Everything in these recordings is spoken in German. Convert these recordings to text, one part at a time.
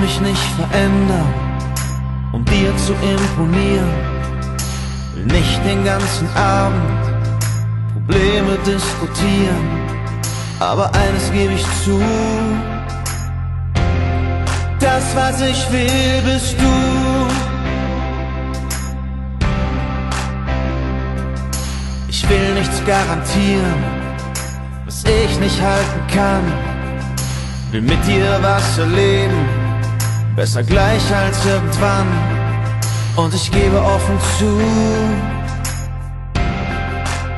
mich nicht verändern, um dir zu imponieren. Will nicht den ganzen Abend Probleme diskutieren, aber eines gebe ich zu. Das, was ich will, bist du. Ich will nichts garantieren, was ich nicht halten kann. Will mit dir was erleben, besser gleich als irgendwann. Und ich gebe offen zu,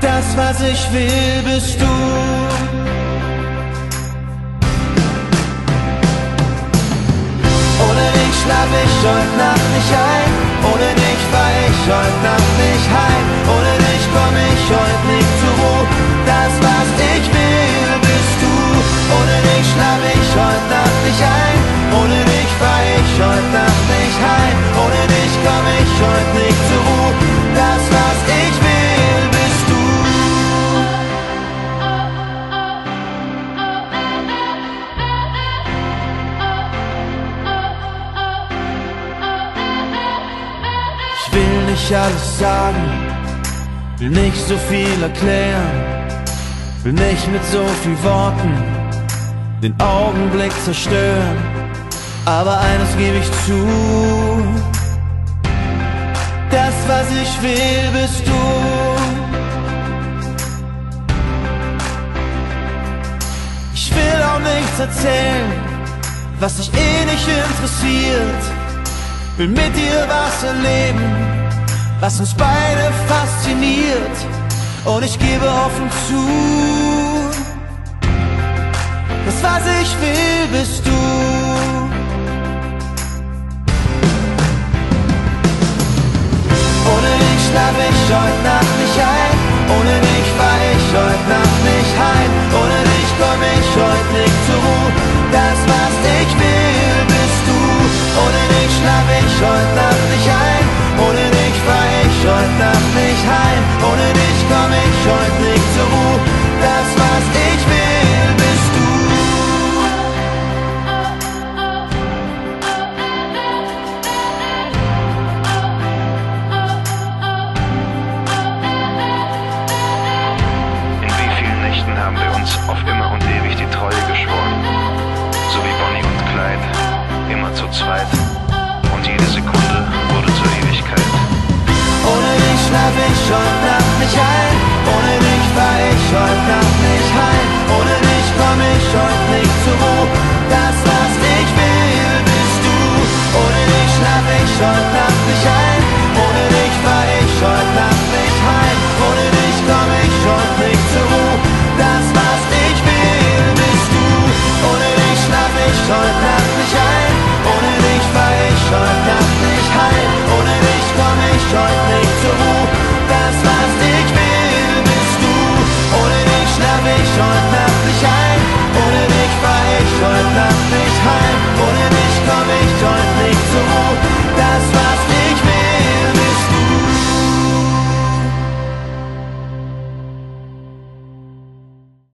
das, was ich will, bist du. Ohne dich schlaf ich heute Nacht nicht ein. Ohne dich fahr ich heute Nacht nicht heim. Ohne dich komm ich heute nicht alles sagen, will nicht so viel erklären, will nicht mit so viel Worten den Augenblick zerstören. Aber eines gebe ich zu, das was ich will bist du. Ich will auch nichts erzählen, was dich eh nicht interessiert. Will mit dir was erleben, was uns beide fasziniert. Und ich gebe offen zu, das was ich will bist du. Ohne dich schlaf ich heute Nacht haben wir uns auf immer und ewig die Treue geschworen. So wie Bonnie und Clyde, immer zu zweit. Und jede Sekunde wurde zur Ewigkeit. Ohne dich schlaf ich heute Nacht nicht ein. Ohne dich fahr ich heute Nacht nicht heim. Ohne dich komm ich heute nicht zur Ruhe. Das, was ich will, bist du. Ohne dich schlaf ich heute Nacht